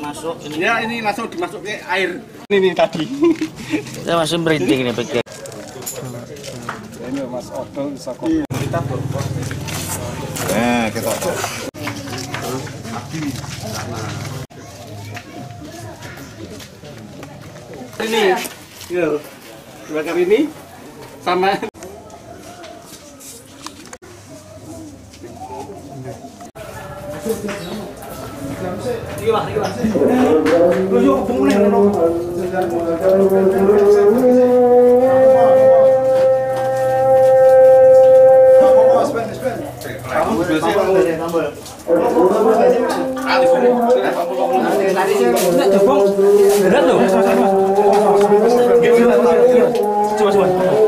masuk ini Ya ini langsung dimasukin air. Ini nih tadi. saya masih merinding ini pikir Ini Mas Odo bisa Kita Nah, kita. Ini, ya, bakar ini sama Coba coba.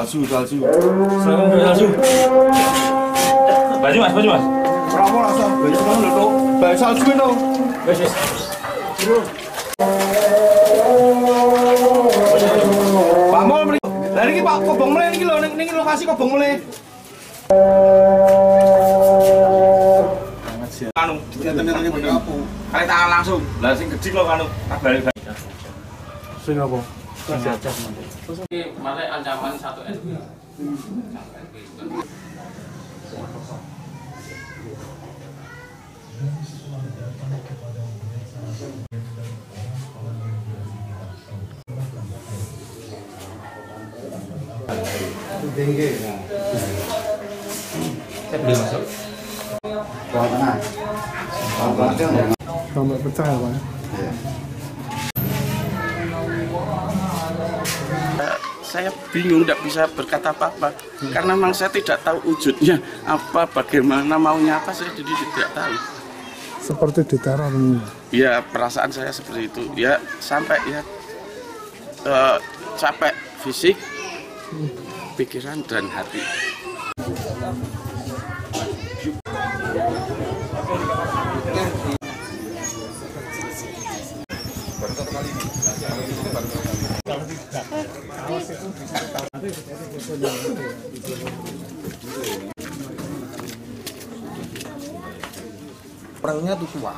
Salju, salju. Baju mas, baju mas. Kamu langsung banyak banget loh, tuh. Banyak salju itu. Pak Mol mriki. Lah niki Pak kobong mele niki lho, ning- niki lokasi kobong mele. Anu, Ternyata bener apa? kali tangan langsung. Lah sing gede lho anu, tak balik. Sing apa? Kemarin ancaman satu S. Sampai pecah ya, Pak. Saya bingung tidak bisa berkata apa-apa. Karena memang saya tidak tahu wujudnya apa bagaimana maunya apa saya jadi tidak tahu. Seperti diteror ya perasaan saya seperti itu. Ya sampai ya eh, capek fisik pikiran dan hati orangnya tuh tua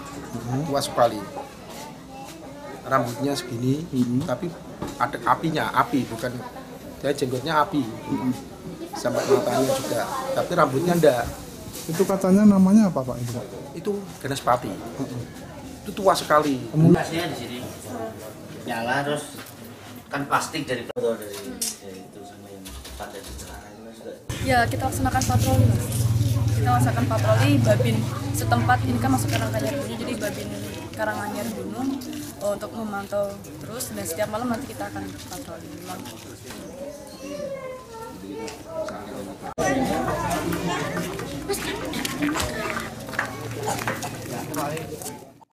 tua sekali. Rambutnya segini tapi ada apinya api bukan dia jenggotnya api. Sampai matanya juga tapi rambutnya ndak. Itu katanya namanya apa, Pak? Itu, itu ganas pati. Itu tua sekali. Di sini. Nyala terus kan plastik dari dari, dari itu sama yang pada di celana itu kan sudah Ya, kita laksanakan patroli, Mas. Kita laksanakan patroli Babin setempat ini kan masuk Karanganyar Gunung, jadi Babin Karanganyar Gunung eh, untuk memantau terus dan setiap malam nanti kita akan patroli. Memang